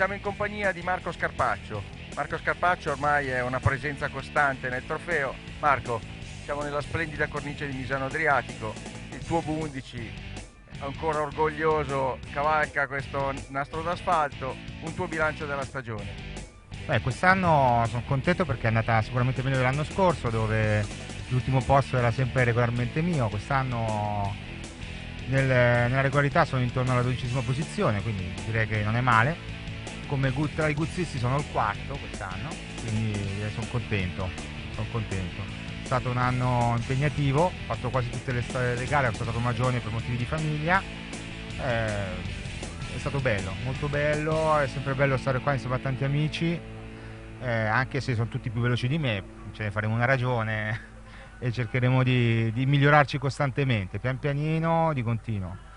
siamo in compagnia di Marco Scarpaccio. Marco Scarpaccio ormai è una presenza costante nel trofeo. Marco, siamo nella splendida cornice di Misano Adriatico. Il tuo B11 ancora orgoglioso cavalca questo nastro d'asfalto. Un tuo bilancio della stagione. Beh, quest'anno sono contento perché è andata sicuramente meglio dell'anno scorso dove l'ultimo posto era sempre regolarmente mio. Quest'anno nel, nella regolarità sono intorno alla dodicesima posizione, quindi direi che non è male. Come tra i guzzisti sono il quarto quest'anno, quindi sono contento, sono contento. È stato un anno impegnativo, ho fatto quasi tutte le, le gare, ho stato magione per motivi di famiglia. Eh, è stato bello, molto bello, è sempre bello stare qua insieme a tanti amici, eh, anche se sono tutti più veloci di me, ce ne faremo una ragione e cercheremo di, di migliorarci costantemente, pian pianino, di continuo.